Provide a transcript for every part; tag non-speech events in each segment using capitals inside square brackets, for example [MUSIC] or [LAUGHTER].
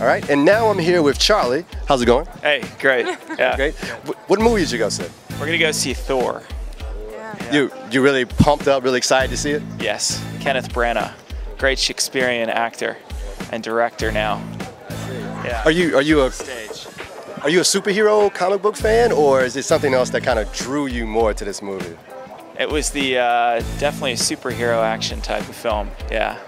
All right, and now I'm here with Charlie. How's it going? Hey, great. [LAUGHS] Yeah. Great. What movie did you go see? We're gonna go see Thor. You you really pumped up, really excited to see it? Yes, Kenneth Branagh, great Shakespearean actor and director now. Yeah. Are you are you a stage? are you a superhero comic book fan, or is it something else that kind of drew you more to this movie? It was the uh, definitely a superhero action type of film. Yeah,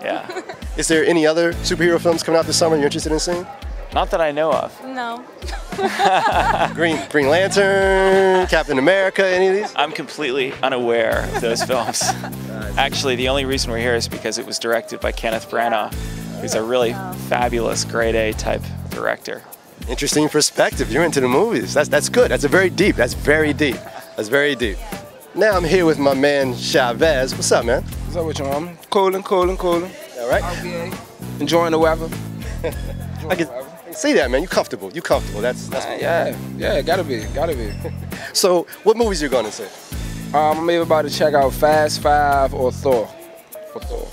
yeah. [LAUGHS] Is there any other superhero films coming out this summer you're interested in seeing? Not that I know of. No. [LAUGHS] [LAUGHS] Green Green Lantern, Captain America, any of these? I'm completely unaware of those films. [LAUGHS] Actually, the only reason we're here is because it was directed by Kenneth Branagh, who's a really fabulous grade A type director. Interesting perspective. You're into the movies. That's that's good. That's a very deep. That's very deep. That's very deep. Now I'm here with my man Chavez. What's up, man? What's up with you? I'm cooling, cooling, cooling. All right. Enjoying the weather. I can see that, man. You comfortable. You comfortable. That's that's. Uh, yeah, yeah, gotta be, gotta be. [LAUGHS] So, what movies you gonna see? Um, I'm either about to check out Fast Five or Thor. For Thor.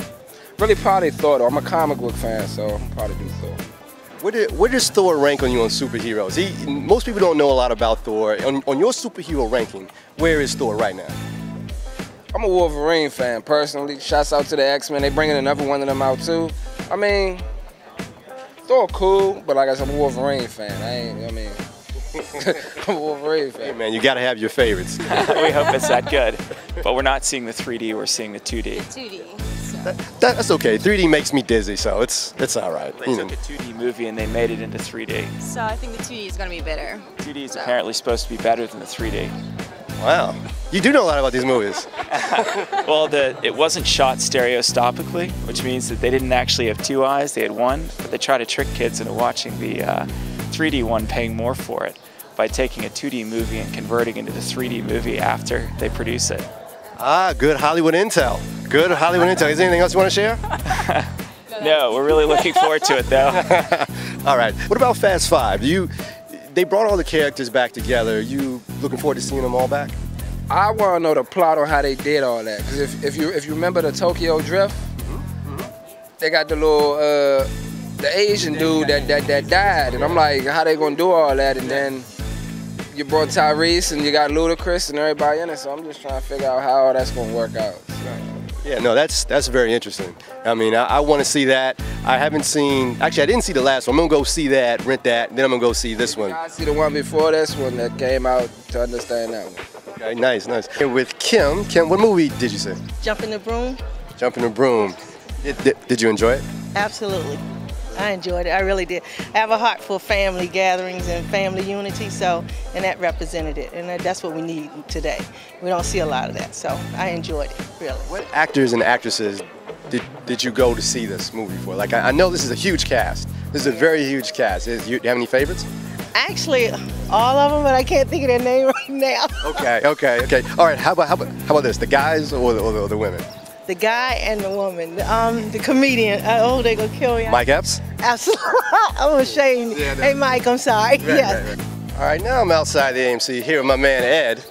Really probably Thor though. I'm a comic book fan, so I'm probably do Thor. Where, did, where does Thor rank on you on superheroes? He, most people don't know a lot about Thor. On, on your superhero ranking, where is Thor right now? I'm a Wolverine fan personally. Shouts out to the X-Men. They bringing another one of them out too. I mean, Thor cool, but like I said, I'm a Wolverine fan. I ain't. I mean, [LAUGHS] I'm a Wolverine Hey, man, you gotta have your favorites. [LAUGHS] we hope it's that good. But we're not seeing the 3D, we're seeing the 2D. 2D. So. That, that's okay. 3D makes me dizzy, so it's it's all right. They You took mm. a 2D movie and they made it into 3D. so I think the 2D is gonna be better. 2D is apparently supposed to be better than the 3D. Wow, you do know a lot about these movies. [LAUGHS] Well, the it wasn't shot stereoscopically, which means that they didn't actually have two eyes; they had one. But they try to trick kids into watching the uh, 3D one, paying more for it by taking a 2D movie and converting it into the 3D movie after they produce it. Ah, good Hollywood intel. Good Hollywood intel. Is there anything else you want to share? [LAUGHS] No, we're really looking forward to it though. [LAUGHS] All right. What about Fast Five? You, they brought all the characters back together. You looking forward to seeing them all back? I want to know the plot on how they did all that. Cause if, if you if you remember the Tokyo Drift, they got the little uh, the Asian dude that, that that died, and I'm like, how they gonna do all that? And then you brought Tyrese and you got Ludacris and everybody in it. So I'm just trying to figure out how all that's gonna work out. Yeah, no, that's that's very interesting. I mean, I, I want to see that. I haven't seen. Actually, I didn't see the last one. I'm gonna go see that, rent that, then I'm gonna go see this one. I see the one before this one that came out to understand that one. Okay, nice, nice. And with Kim, Kim, what movie did you see? Jumping the Broom? Jump in the Broom. Did, did, did you enjoy it? Absolutely. I enjoyed it. I really did. I have a heart for family gatherings and family unity, so, and that represented it. And that's what we need today. We don't see a lot of that, so I enjoyed it, really. What actors and actresses did, did you go to see this movie for? Like, I, I know this is a huge cast. This is a very huge cast. Is, you, do you have any favorites? Actually, all of them, but I can't think of their name [LAUGHS] right now. Okay, okay, okay. All right, how about, how about, how about this? The guys or the, or the, or the women? The guy and the woman, um, the comedian. Uh, oh, they gonna kill me. Mike Epps? Absolutely. [LAUGHS] I'm ashamed. hey, Mike, I'm sorry. yes. All right, now I'm outside the AMC here with my man Ed.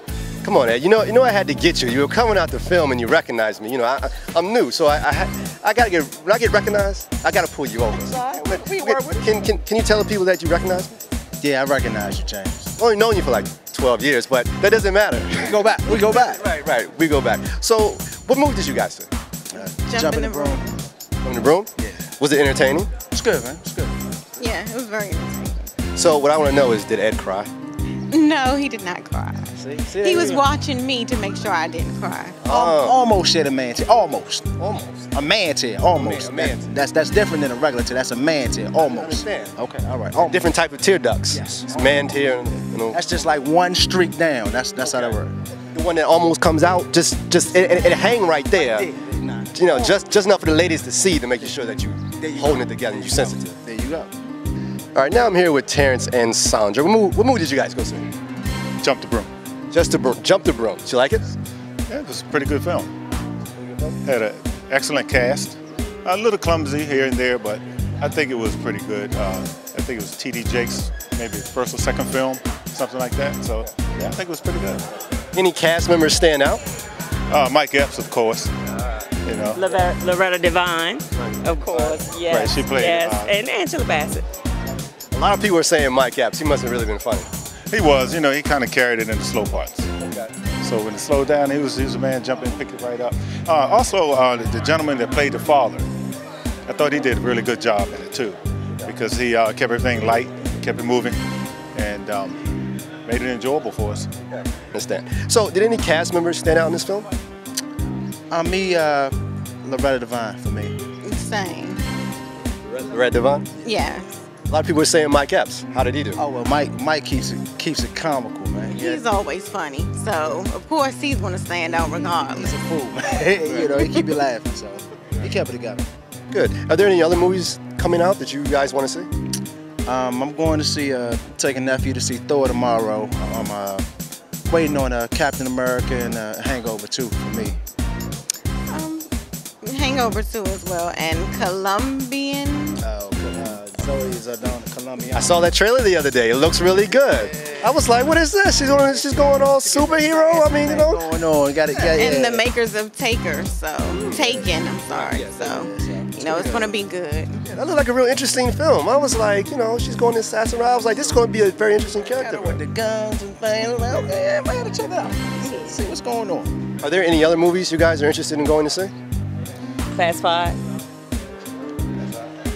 Come on, Ed. You know, you know I had to get you. You were coming out the film and you recognized me. You know, I, I'm new, so I, I, I gotta get. When I get recognized, I gotta pull you over. Sorry, But- we okay, can, can, can you tell the people that you recognize me? Yeah, I recognize you, James. I've only known you for like 12 years, but that doesn't matter. [LAUGHS] We go back. We go back. right, right. We go back. So, what movie did you guys see? Jumping the Broom. in the Broom? Yeah. Was it entertaining? It's good, man. It's good. Yeah, it was very entertaining. So, what I want to know is, did Ed cry? No, he did not cry. See, see He was watching me to make sure I didn't cry. Oh. Almost shed a man tear. Almost. Almost. A man tear. Almost. A man tear. That's that's different than a regular tear. That's a man tear. Almost. understand. Okay. All right. Almost. Different type of tear ducts. Yes. It's man tear, and, you know. That's just like one streak down. That's that's how that works. the one that almost comes out, just just it, it, it hang right there. Nah. You know, just just enough for the ladies to see to make sure that you There you holding go. it together and you sensitive. There you go. All right, now I'm here with Terrence and Sandra. What movie, what movie did you guys go see? Jump the Broom. Just the Bro- jump the broom. Did you like it? Yeah, it was a pretty good film. Had an excellent cast. A little clumsy here and there, but I think it was pretty good. Uh, I think it was T.D. Jakes, maybe first or second film, something like that. So yeah, I think it was pretty good. Any cast members stand out? Uh, Mike Epps, of course. You know. Loretta, Loretta Devine, of course. Yes. Right, she played, Yes, uh, and Angela Bassett. A lot of people were saying Mike Epps. He must have really been funny. He was, you know, he kind of carried it in the slow parts. So when it slowed down, he was he was a man jumping, pick it right up. Uh, also, uh, the, the gentleman that played the father, I thought he did a really good job in it too, because he uh, kept everything light, kept it moving, and um, made it enjoyable for us. Understand. So, did any cast members stand out in this film? Uh, me, uh, Loretta Devine for me. Same. Red Devine? Yeah. A lot of people were saying Mike Epps. How did he do? Oh well, Mike Mike keeps it keeps it comical, man. Yeah. He's always funny. So, of course, he's going to stand out regardless. He's a fool, man. [LAUGHS] you know, he keep you laughing, so he kept it together. Good. Are there any other movies coming out that you guys want to see? Um, I'm going to see uh, take a nephew to see Thor tomorrow. I'm uh, waiting on uh, Captain America and uh, Hangover 2 for me. Um, Hangover 2 as well. And Colombian. Uh, Zoe's uh, down in Colombia. I saw that trailer the other day. It looks really good. I was like, what is this? She's going, she's going all superhero? I mean, you know? Going on, you got to get And the makers of Taker. So, Taken, I'm sorry. So, you know, it's going to be good. That looked like a real interesting film. I was like, you know, she's going to assassin route. I was like, this is going to be a very interesting character. with the guns and things. I'm like, okay, I gotta check it out. See, see what's going on. Are there any other movies you guys are interested in going to see? Fast Five.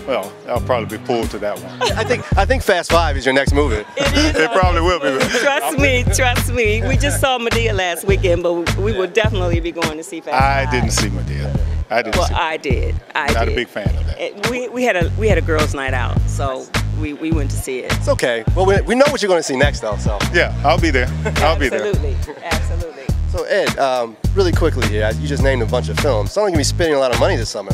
Well, I'll probably be pulled to that one. I think I think Fast Five is your next movie. it probably will be. Trust me, trust me. We just saw Madea last weekend, but we will definitely be going to see Fast I Five. didn't see Madea. I didn't Well, see. I did. I did. Not did. a big fan of that. It- we, we had a we had a girls' night out, so we, we went to see it. It's okay. Well, we, we know what you're going to see next, though. So, Yeah, I'll be there. [LAUGHS] I'll be there. Absolutely, absolutely. so Ed, um, really quickly here, you just named a bunch of films. Someone's gonna be spending a lot of money this summer.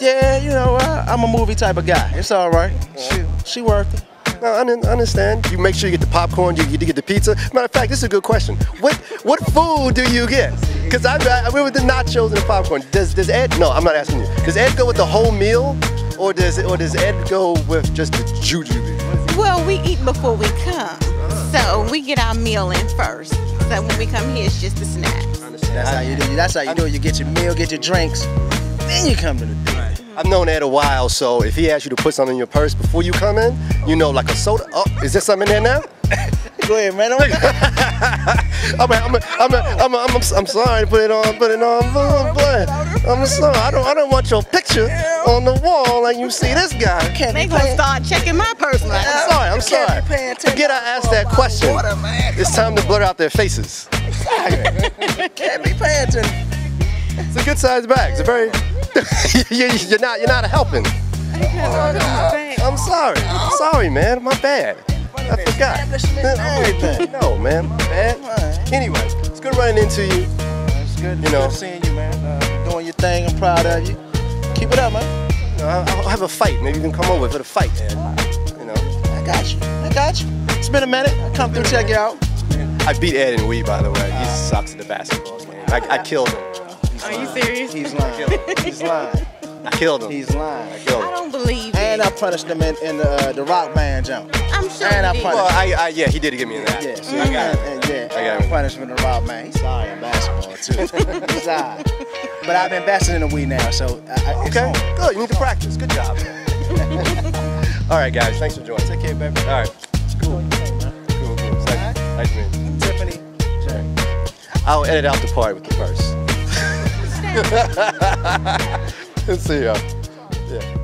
Yeah, you know, uh, I'm a movie type of guy. It's all right. She, she worth it. No, I un- understand. You make sure you get the popcorn. You, you get the pizza. Matter of fact, this is a good question. What what food do you get? Because I, I went with the nachos and the popcorn. Does does Ed? No, I'm not asking you. Does Ed go with the whole meal, or does or does Ed go with just the jujube? Well, we eat before we come. So, we get our meal in first. So, when we come here, it's just the snacks. That's how you do. it. That's how you do. it. You get your meal, get your drinks, then you come to the dinner. I've known Ed a while, so if he asks you to put something in your purse before you come in, you know, like a soda. Oh, is there something in there now? [LAUGHS] Go ahead, man. I'm, [LAUGHS] I'm, I'm, I'm, I'm, I'm sorry. Put it on. Put it on. But I'm sorry. I don't. I don't want your picture on the wall like you see this guy. They gonna start checking my purse now. I'm sorry. I'm sorry. Forget I asked that question. It's time to blur out their faces. [LAUGHS] Can't be paying attention. It's a good sized bag. It's a very. [LAUGHS] you- you're not. You're not helping. I'm sorry. I'm sorry, man. My bad. I forgot. everything. No, man. My bad. Anyway, it's good running into you. It's good, You know. good seeing you, man. Uh, doing your thing. I'm proud of you. Keep it up, man. You know, I'll, I'll have a fight. Maybe you can come over for the fight, man. You know. I got you. I got you. It's been a minute. I'll come through check you out. I beat Ed in Wii, by the way. He sucks at the basketball game. I, I killed him. Are you serious? He's lying. [LAUGHS] He's lying. I killed him. He's lying. I killed him. I don't believe And it. I punished him in, in the uh, the rock band jump. I'm sure and I you did. punished Well, I, I, yeah, he did get me that. Yeah, so I got it. and, and, yeah, I got I it. punished him in the rock band. He's sorry in basketball too. [LAUGHS] He's alright. But I've been investing in the Wii now, so I, I, Okay, on. good. You need to practice. Good job. [LAUGHS] All right, guys. Thanks for joining. Take care, baby. All right. Cool. Cool, cool. It's Nice, nice meeting you. Tiffany. Jerry. I'll edit out the part with the purse. [LAUGHS] See ya. Yeah.